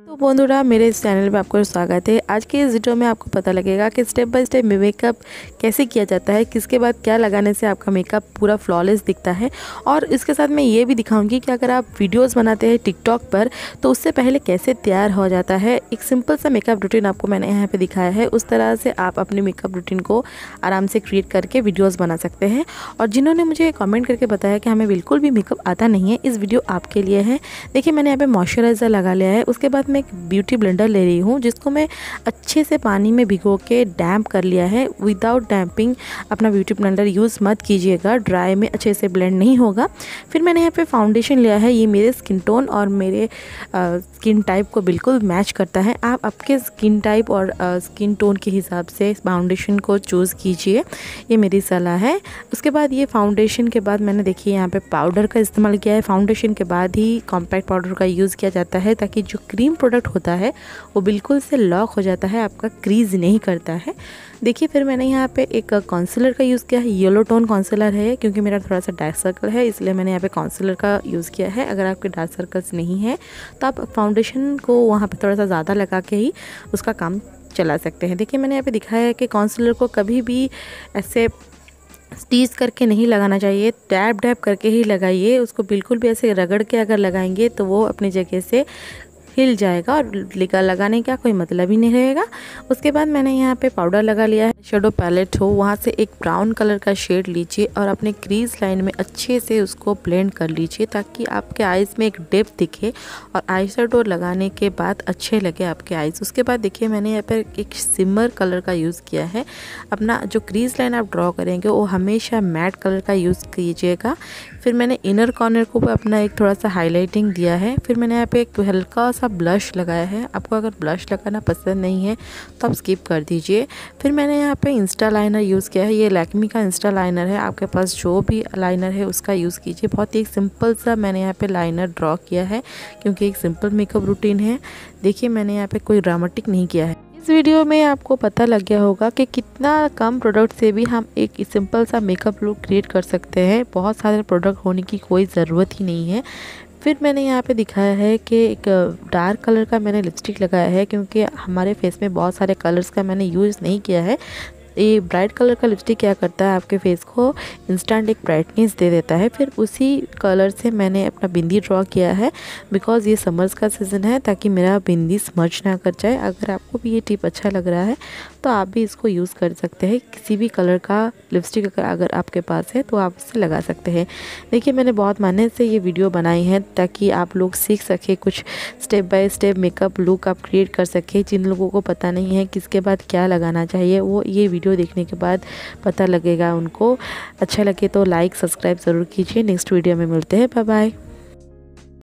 तो बंधुरा, मेरे इस चैनल में आपको स्वागत है। आज के इस वीडियो में आपको पता लगेगा कि स्टेप बाय स्टेप मेकअप कैसे किया जाता है, किसके बाद क्या लगाने से आपका मेकअप पूरा फ्लॉलेस दिखता है। और इसके साथ मैं ये भी दिखाऊँगी कि अगर आप वीडियोस बनाते हैं टिकटॉक पर तो उससे पहले कैसे तैयार हो जाता है। एक सिंपल सा मेकअप रूटीन आपको मैंने यहाँ पर दिखाया है। उस तरह से आप अपने मेकअप रूटीन को आराम से क्रिएट करके वीडियोज़ बना सकते हैं। और जिन्होंने मुझे कॉमेंट करके बताया कि हमें बिल्कुल भी मेकअप आता नहीं है, इस वीडियो आपके लिए है। देखिए, मैंने यहाँ पर मॉइस्चराइज़र लगा लिया है। उसके बाद मैं एक ब्यूटी ब्लेंडर ले रही हूँ, जिसको मैं अच्छे से पानी में भिगो के डैम्प कर लिया है। विदाउट डैम्पिंग अपना ब्यूटी ब्लेंडर यूज़ मत कीजिएगा। ड्राई में अच्छे से ब्लेंड नहीं होगा। फिर मैंने यहाँ पे फाउंडेशन लिया है, ये मेरे स्किन टोन और मेरे स्किन टाइप को बिल्कुल मैच करता है। आप आपके स्किन टाइप और स्किन टोन के हिसाब से फाउंडेशन को चूज़ कीजिए। ये मेरी सलाह है। उसके बाद ये फाउंडेशन के बाद मैंने देखिए यहाँ पे पाउडर का इस्तेमाल किया है। फाउंडेशन के बाद ही कॉम्पैक्ट पाउडर का यूज़ किया जाता है, ताकि जो क्रीम प्रोडक्ट होता है, वो बिल्कुल से लॉक हो जाता है, आपका क्रीज नहीं करता है। देखिए, फिर मैंने यहाँ पे एक काउंसिलर का यूज़ किया है येलो टोन काउंसिलर है, क्योंकि मेरा थोड़ा सा डार्क सर्कल है, इसलिए मैंने यहाँ पे काउंसिलर का यूज़ किया है। अगर आपके डार्क सर्कल्स नहीं है तो आप फाउंडेशन को वहाँ पर थोड़ा सा ज़्यादा लगा के ही उसका काम चला सकते हैं। देखिए, मैंने यहाँ पे दिखाया है कि काउंसिलर को कभी भी ऐसे स्टीज करके नहीं लगाना चाहिए डैब डैब करके ही लगाइए, उसको बिल्कुल भी ऐसे रगड़ के अगर लगाएँगे तो वो अपनी जगह से हिल जाएगा और लिका लगाने का कोई मतलब ही नहीं रहेगा। उसके बाद मैंने यहाँ पे पाउडर लगा लिया है। शेडो पैलेट हो, वहाँ से एक ब्राउन कलर का शेड लीजिए और अपने क्रीज लाइन में अच्छे से उसको ब्लेंड कर लीजिए ताकि आपके आइज़ में एक डेप दिखे और आई लगाने के बाद अच्छे लगे आपके आइज़ उसके बाद देखिए, मैंने यहाँ पर एक सिमर कलर का यूज़ किया है। अपना जो क्रीज लाइन आप ड्रॉ करेंगे, वो हमेशा मैट कलर का यूज़ कीजिएगा। फिर मैंने इनर कॉर्नर को अपना एक थोड़ा सा हाईलाइटिंग दिया है। फिर मैंने यहाँ पे एक हल्का सा ब्लश लगाया है। आपको अगर ब्लश लगाना पसंद नहीं है तो आप स्किप कर दीजिए। फिर मैंने यहाँ पे इंस्टा लाइनर यूज़ किया है। ये लैक्मी का इंस्टा लाइनर है। आपके पास जो भी लाइनर है, उसका यूज़ कीजिए। बहुत ही सिंपल सा मैंने यहाँ पे लाइनर ड्रॉ किया है, क्योंकि एक सिंपल मेकअप रूटीन है। देखिए, मैंने यहाँ पे कोई ड्रामेटिक नहीं किया है। इस वीडियो में आपको पता लग गया होगा कि कितना कम प्रोडक्ट से भी हम एक सिंपल सा मेकअप लुक क्रिएट कर सकते हैं। बहुत सारे प्रोडक्ट होने की कोई ज़रूरत ही नहीं है। फिर मैंने यहाँ पे दिखाया है कि एक डार्क कलर का मैंने लिपस्टिक लगाया है क्योंकि हमारे फेस में बहुत सारे कलर्स का मैंने यूज़ नहीं किया है। ये ब्राइट कलर का लिपस्टिक क्या करता है? आपके फेस को इंस्टेंट एक ब्राइटनेस दे देता है। फिर उसी कलर से मैंने अपना बिंदी ड्रॉ किया है बिकॉज़ ये समर्स का सीज़न है ताकि मेरा बिंदी स्मर्च ना कर जाए। अगर आपको भी ये टिप अच्छा लग रहा है तो आप भी इसको यूज़ कर सकते हैं। किसी भी कलर का लिपस्टिक अगर अगर आपके पास है तो आप इससे लगा सकते हैं। देखिए, मैंने बहुत माने से ये वीडियो बनाई है ताकि आप लोग सीख सकें कुछ step by step makeup look आप क्रिएट कर सकें। जिन लोगों को पता नहीं है किसके बाद क्या लगाना चाहिए, वो ये वीडियो देखने के बाद पता लगेगा उनको। अच्छा लगे तो लाइक सब्सक्राइब ज़रूर कीजिए। नेक्स्ट वीडियो में मिलते हैं। Bye bye